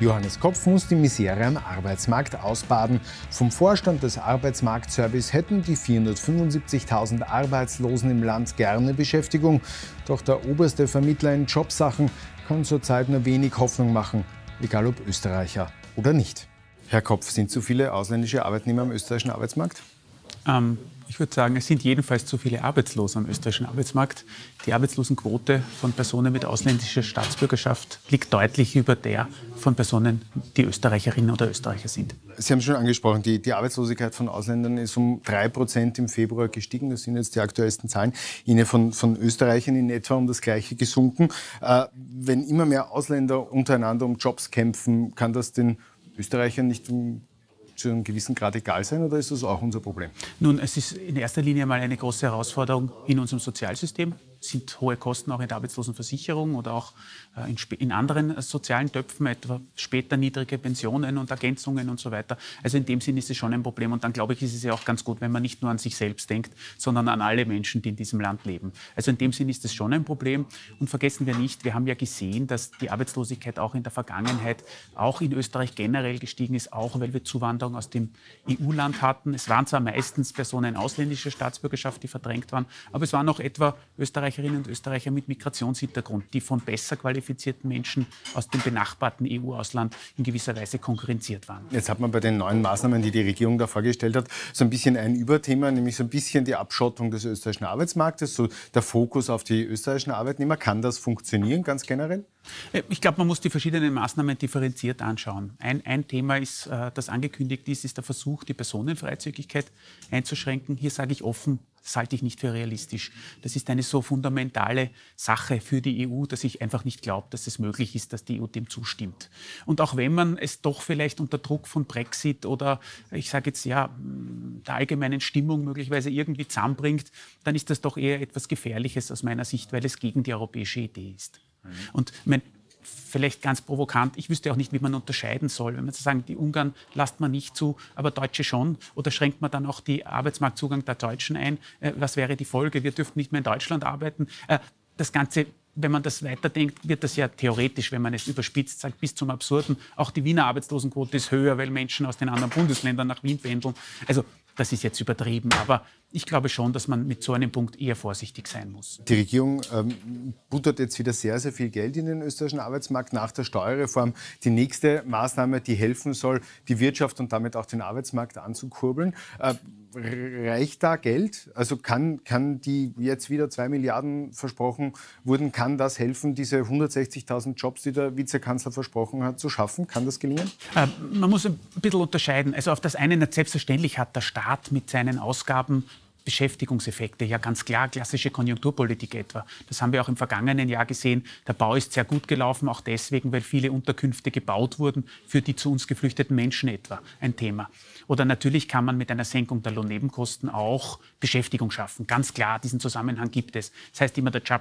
Johannes Kopf muss die Misere am Arbeitsmarkt ausbaden. Vom Vorstand des Arbeitsmarktservice hätten die 475.000 Arbeitslosen im Land gerne Beschäftigung. Doch der oberste Vermittler in Jobsachen kann zurzeit nur wenig Hoffnung machen, egal ob Österreicher oder nicht. Herr Kopf, sind zu viele ausländische Arbeitnehmer am österreichischen Arbeitsmarkt? Ähm, ich würde sagen, es sind jedenfalls zu viele Arbeitslose am österreichischen Arbeitsmarkt. Die Arbeitslosenquote von Personen mit ausländischer Staatsbürgerschaft liegt deutlich über der von Personen, die Österreicherinnen oder Österreicher sind. Sie haben schon angesprochen, die, die Arbeitslosigkeit von Ausländern ist um drei Prozent im Februar gestiegen. Das sind jetzt die aktuellsten Zahlen. Jene von, von Österreichern in etwa um das Gleiche gesunken. Äh, wenn immer mehr Ausländer untereinander um Jobs kämpfen, kann das den Österreichern nicht um zu einem gewissen Grad egal sein oder ist das auch unser Problem? Nun, es ist in erster Linie mal eine große Herausforderung in unserem Sozialsystem sind hohe Kosten auch in der Arbeitslosenversicherung oder auch äh, in, anderen äh, sozialen Töpfen, etwa später niedrige Pensionen und Ergänzungen und so weiter. Also in dem Sinne ist es schon ein Problem. Und dann glaube ich, ist es ja auch ganz gut, wenn man nicht nur an sich selbst denkt, sondern an alle Menschen, die in diesem Land leben. Also in dem Sinne ist es schon ein Problem. Und vergessen wir nicht, wir haben ja gesehen, dass die Arbeitslosigkeit auch in der Vergangenheit, auch in Österreich generell gestiegen ist, auch weil wir Zuwanderung aus dem EU-Land hatten. Es waren zwar meistens Personen ausländischer Staatsbürgerschaft, die verdrängt waren, aber es waren auch etwa Österreich Österreicherinnen und Österreicher mit Migrationshintergrund, die von besser qualifizierten Menschen aus dem benachbarten EU-Ausland in gewisser Weise konkurrenziert waren. Jetzt hat man bei den neuen Maßnahmen, die die Regierung da vorgestellt hat, so ein bisschen ein Überthema, nämlich so ein bisschen die Abschottung des österreichischen Arbeitsmarktes, so der Fokus auf die österreichischen Arbeitnehmer. Kann das funktionieren, ganz generell? Äh, ich glaube, man muss die verschiedenen Maßnahmen differenziert anschauen. Ein, ein Thema ist, äh, das angekündigt ist, ist der Versuch, die Personenfreizügigkeit einzuschränken. Hier sage ich offen, das halte ich nicht für realistisch. Das ist eine so fundamentale Sache für die EU, dass ich einfach nicht glaube, dass es möglich ist, dass die EU dem zustimmt. Und auch wenn man es doch vielleicht unter Druck von Brexit oder ich sage jetzt ja der allgemeinen Stimmung möglicherweise irgendwie zusammenbringt, dann ist das doch eher etwas Gefährliches aus meiner Sicht, weil es gegen die europäische Idee ist. Mhm. Und mein, vielleicht ganz provokant, ich wüsste auch nicht, wie man unterscheiden soll. Wenn man sagen, die Ungarn lasst man nicht zu, aber Deutsche schon, oder schränkt man dann auch den Arbeitsmarktzugang der Deutschen ein? Äh, was wäre die Folge? Wir dürften nicht mehr in Deutschland arbeiten. Äh, das Ganze wenn man das weiterdenkt, wird das ja theoretisch, wenn man es überspitzt sagt, bis zum Absurden. Auch die Wiener Arbeitslosenquote ist höher, weil Menschen aus den anderen Bundesländern nach Wien pendeln. Also das ist jetzt übertrieben, aber ich glaube schon, dass man mit so einem Punkt eher vorsichtig sein muss. Die Regierung ähm, buttert jetzt wieder sehr, sehr viel Geld in den österreichischen Arbeitsmarkt nach der Steuerreform. Die nächste Maßnahme, die helfen soll, die Wirtschaft und damit auch den Arbeitsmarkt anzukurbeln. Äh, reicht da Geld? Also kann, kann die jetzt wieder zwei Milliarden versprochen wurden, kann das helfen, diese 160.000 Jobs, die der Vizekanzler versprochen hat, zu schaffen? Kann das gelingen? Äh, man muss ein bisschen unterscheiden. Also auf das eine, selbstverständlich hat der Staat mit seinen Ausgaben Beschäftigungseffekte. Ja, ganz klar, klassische Konjunkturpolitik etwa. Das haben wir auch im vergangenen Jahr gesehen. Der Bau ist sehr gut gelaufen, auch deswegen, weil viele Unterkünfte gebaut wurden für die zu uns geflüchteten Menschen etwa. Ein Thema. Oder natürlich kann man mit einer Senkung der Lohnnebenkosten auch Beschäftigung schaffen. Ganz klar, diesen Zusammenhang gibt es. Das heißt immer, der Job,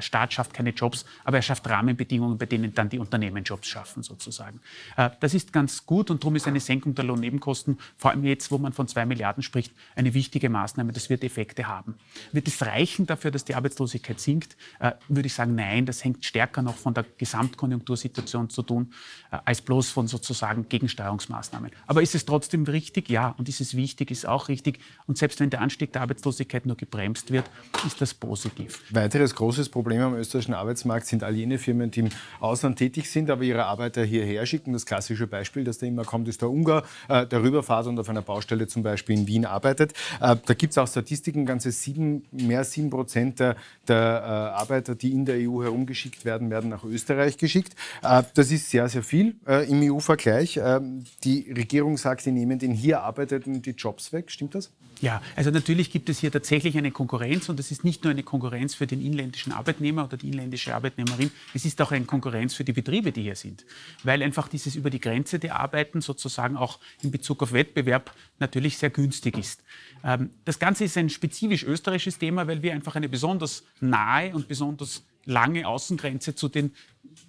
Staat schafft keine Jobs, aber er schafft Rahmenbedingungen, bei denen dann die Unternehmen Jobs schaffen, sozusagen. Äh, das ist ganz gut und darum ist eine Senkung der Lohnnebenkosten, vor allem jetzt, wo man von zwei Milliarden spricht, eine wichtige Maßnahme. Das wird Effekte haben. Wird es reichen dafür, dass die Arbeitslosigkeit sinkt? Äh, würde ich sagen, nein. Das hängt stärker noch von der Gesamtkonjunktursituation zu tun, als bloß von sozusagen Gegensteuerungsmaßnahmen. Aber ist es trotzdem richtig? Ja. Und ist es wichtig? Ist auch richtig. Und selbst wenn der Anstieg der Arbeitslosigkeit nur gebremst wird, ist das positiv. Weiteres großes großes Problem am österreichischen Arbeitsmarkt sind all jene Firmen, die im Ausland tätig sind, aber ihre Arbeiter hierher schicken. Das klassische Beispiel, das da immer kommt, ist der Ungar, äh, der rüberfahrt und auf einer Baustelle zum Beispiel in Wien arbeitet. Äh, da gibt es auch Statistiken, ganze sieben, mehr als sieben Prozent der, der äh, Arbeiter, die in der EU herumgeschickt werden, werden nach Österreich geschickt. Äh, das ist sehr, sehr viel äh, im EU-Vergleich. Ähm, die Regierung sagt, sie nehmen den hier Arbeitenden die Jobs weg. Stimmt das? Ja, also natürlich gibt es hier tatsächlich eine Konkurrenz und es ist nicht nur eine Konkurrenz für den inländischen Arbeitnehmer oder die inländische Arbeitnehmerin, es ist auch eine Konkurrenz für die Betriebe, die hier sind, weil einfach dieses über die Grenze der Arbeiten sozusagen auch in Bezug auf Wettbewerb natürlich sehr günstig ist. Ähm, das Ganze ist ein spezifisch österreichisches Thema, weil wir einfach eine besonders nahe und besonders lange Außengrenze zu den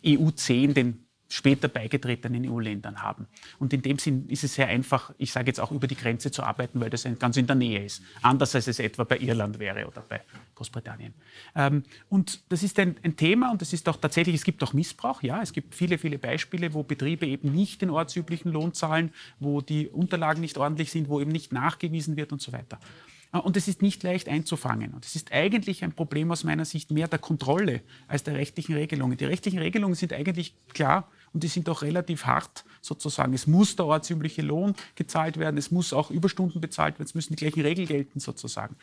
EU 10, den später beigetretenen EU-Ländern haben. Und in dem Sinn ist es sehr einfach, ich sage jetzt auch über die Grenze zu arbeiten, weil das ganz in der Nähe ist. Anders als es etwa bei Irland wäre oder bei Großbritannien. Ähm, und das ist ein, ein, Thema und das ist auch tatsächlich, es gibt auch Missbrauch. Ja, es gibt viele, viele Beispiele, wo Betriebe eben nicht den ortsüblichen Lohn zahlen, wo die Unterlagen nicht ordentlich sind, wo eben nicht nachgewiesen wird und so weiter. Äh, und es ist nicht leicht einzufangen. Und es ist eigentlich ein Problem aus meiner Sicht mehr der Kontrolle als der rechtlichen Regelungen. Die rechtlichen Regelungen sind eigentlich klar und die sind auch relativ hart sozusagen. Es muss der ortsübliche Lohn gezahlt werden, es muss auch Überstunden bezahlt werden, es müssen die gleichen Regeln gelten sozusagen.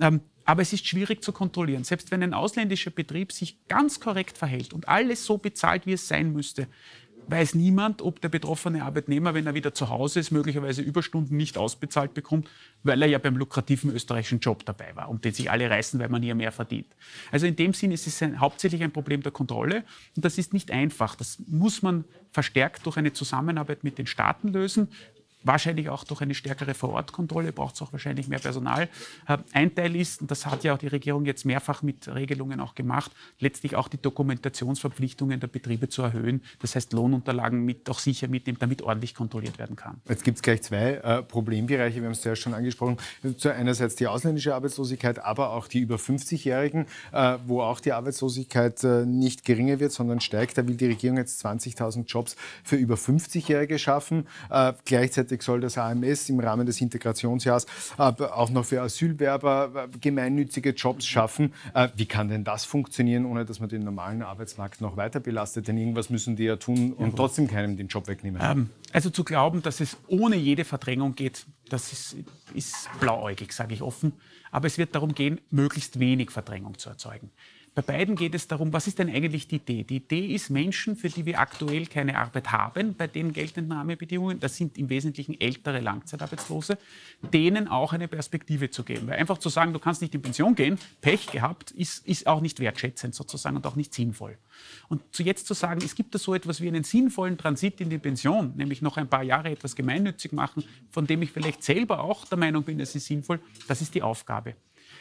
Ähm, aber es ist schwierig zu kontrollieren. Selbst wenn ein ausländischer Betrieb sich ganz korrekt verhält und alles so bezahlt, wie es sein müsste, weiß niemand, ob der betroffene Arbeitnehmer, wenn er wieder zu Hause ist, möglicherweise Überstunden nicht ausbezahlt bekommt, weil er ja beim lukrativen österreichischen Job dabei war, um den sich alle reißen, weil man hier mehr verdient. Also in dem Sinne ist es ein, hauptsächlich ein Problem der Kontrolle und das ist nicht einfach. Das muss man verstärkt durch eine Zusammenarbeit mit den Staaten lösen. Wahrscheinlich auch durch eine stärkere Vorortkontrolle braucht es auch wahrscheinlich mehr Personal. Äh, ein Teil ist, und das hat ja auch die Regierung jetzt mehrfach mit Regelungen auch gemacht, letztlich auch die Dokumentationsverpflichtungen der Betriebe zu erhöhen. Das heißt, Lohnunterlagen mit, auch sicher mitnehmen, damit ordentlich kontrolliert werden kann. Jetzt gibt es gleich zwei äh, Problembereiche, wir haben es zuerst schon angesprochen. Einerseits die ausländische Arbeitslosigkeit, aber auch die über 50-Jährigen, äh, wo auch die Arbeitslosigkeit äh, nicht geringer wird, sondern steigt. Da will die Regierung jetzt 20.000 Jobs für über 50-Jährige schaffen. Äh, gleichzeitig Gleichzeitig soll das AMS im Rahmen des Integrationsjahrs auch noch für Asylwerber äh, gemeinnützige Jobs schaffen. Äh, wie kann denn das funktionieren, ohne dass man den normalen Arbeitsmarkt noch weiter belastet? Denn irgendwas müssen die ja tun und trotzdem keinem den Job wegnehmen. Ähm, also zu glauben, dass es ohne jede Verdrängung geht, das ist, ist blauäugig, sage ich offen. Aber es wird darum gehen, möglichst wenig Verdrängung zu erzeugen. Bei beiden geht es darum, was ist denn eigentlich die Idee? Die Idee ist, Menschen, für die wir aktuell keine Arbeit haben, bei den geltenden Rahmenbedingungen, das sind im Wesentlichen ältere Langzeitarbeitslose, denen auch eine Perspektive zu geben. Weil einfach zu sagen, du kannst nicht in Pension gehen, Pech gehabt, ist, ist auch nicht wertschätzend sozusagen und auch nicht sinnvoll. Und zu jetzt zu sagen, es gibt da so etwas wie einen sinnvollen Transit in die Pension, nämlich noch ein paar Jahre etwas gemeinnützig machen, von dem ich vielleicht selber auch der Meinung bin, es ist sinnvoll, das ist die Aufgabe.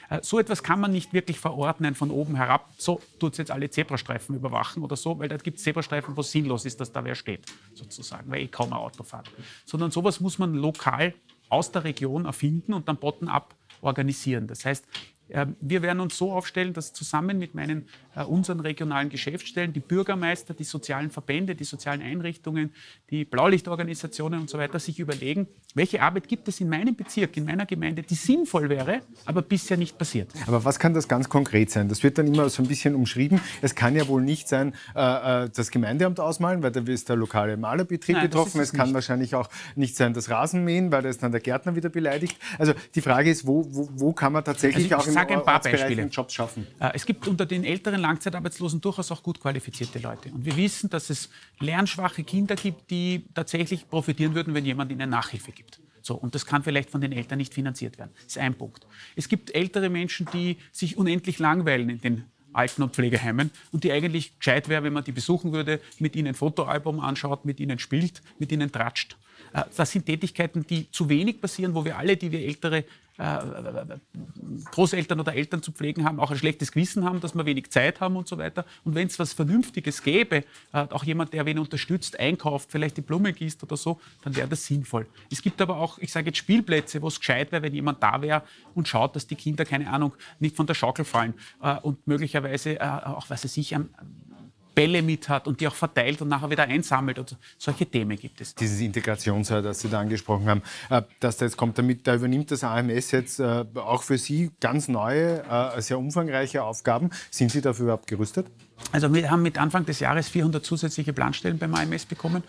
Äh, so etwas kann man nicht wirklich verordnen von oben herab. So tut es jetzt alle Zebrastreifen überwachen oder so, weil da gibt es Zebrastreifen, wo es sinnlos ist, dass da wer steht, sozusagen, weil eh kaum ein Auto fährt. Sondern sowas muss man lokal aus der Region erfinden und dann bottom-up organisieren. Das heißt, ähm, wir werden uns so aufstellen, dass zusammen mit meinen, unseren regionalen Geschäftsstellen die Bürgermeister, die sozialen Verbände, die sozialen Einrichtungen, die Blaulichtorganisationen und so weiter sich überlegen, welche Arbeit gibt es in meinem Bezirk, in meiner Gemeinde, die sinnvoll wäre, aber bisher nicht passiert. Aber was kann das ganz konkret sein? Das wird dann immer so ein bisschen umschrieben. Es kann ja wohl nicht sein, äh, äh das Gemeindeamt ausmalen, weil da ist der lokale Malerbetrieb Nein, betroffen. Es, es kann wahrscheinlich auch nicht sein, das Rasenmähen, weil da ist dann der Gärtner wieder beleidigt. Also die Frage ist, wo, wo, wo kann man tatsächlich also auch paar Beispiele. Jobs schaffen. Äh, es gibt unter den älteren Langzeitarbeitslosen durchaus auch gut qualifizierte Leute. Und wir wissen, dass es lernschwache Kinder gibt, die tatsächlich profitieren würden, wenn jemand ihnen Nachhilfe gibt. So, und das kann vielleicht von den Eltern nicht finanziert werden. Das ist ein Punkt. Es gibt ältere Menschen, die sich unendlich langweilen in den Alten- und Pflegeheimen und die eigentlich gescheit wäre, wenn man die besuchen würde, mit ihnen ein Fotoalbum anschaut, mit ihnen spielt, mit ihnen tratscht. Äh, das sind Tätigkeiten, die zu wenig passieren, wo wir alle, die wir ältere äh, Großeltern oder Eltern zu pflegen haben, auch ein schlechtes Gewissen haben, dass wir wenig Zeit haben und so weiter. Und wenn es was Vernünftiges gäbe, äh, auch jemand, der wen unterstützt, einkauft, vielleicht die Blume gießt oder so, dann wäre das sinnvoll. Es gibt aber auch, ich sage jetzt Spielplätze, wo es gescheit wäre, wenn jemand da wäre und schaut, dass die Kinder, keine Ahnung, nicht von der Schaukel fallen und möglicherweise auch, was weiß ich, Bälle mit hat und die auch verteilt und nachher wieder einsammelt. Und solche Themen gibt es. Dieses Integrationsjahr, das Sie da angesprochen haben, äh, dass da jetzt kommt, damit, da übernimmt das AMS jetzt äh, auch für Sie ganz neue, äh, sehr umfangreiche Aufgaben. Sind Sie dafür überhaupt gerüstet? Also wir haben mit Anfang des Jahres 400 zusätzliche Planstellen beim AMS bekommen.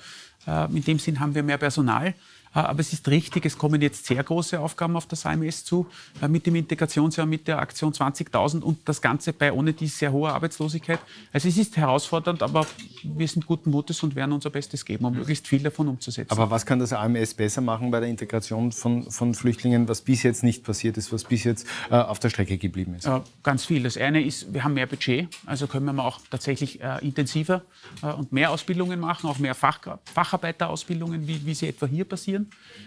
In dem Sinn haben wir mehr Personal. Äh, aber es ist richtig, es kommen jetzt sehr große Aufgaben auf das AMS zu, äh, mit dem Integrationsjahr, mit der Aktion 20.000 und das Ganze bei ohne die sehr hohe Arbeitslosigkeit. Also es ist herausfordernd, aber wir sind guten Mutes und werden unser Bestes geben, um möglichst viel davon umzusetzen. Aber was kann das AMS besser machen bei der Integration von, von Flüchtlingen, was bis jetzt nicht passiert ist, was bis jetzt äh, auf der Strecke geblieben ist? Äh, ganz viel. Das eine ist, wir haben mehr Budget, also können wir auch tatsächlich äh, intensiver äh, und mehr Ausbildungen machen, auch mehr Fach, Facharbeiterausbildungen, wie, wie sie etwa hier passieren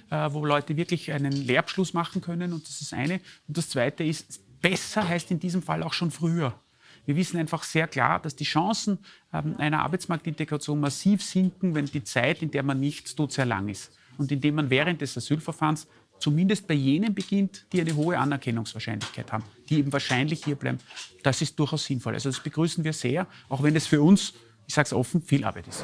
äh, wo Leute wirklich einen Lehrabschluss machen können. Und das ist eine. Und das zweite ist, besser heißt in diesem Fall auch schon früher. Wir wissen einfach sehr klar, dass die Chancen ähm, einer Arbeitsmarktintegration massiv sinken, wenn die Zeit, in der man nichts tut, sehr lang ist. Und indem man während des Asylverfahrens zumindest bei jenen beginnt, die eine hohe Anerkennungswahrscheinlichkeit haben, die eben wahrscheinlich hier bleiben. Das ist durchaus sinnvoll. Also das begrüßen wir sehr, auch wenn es für uns, ich sage es offen, viel Arbeit ist.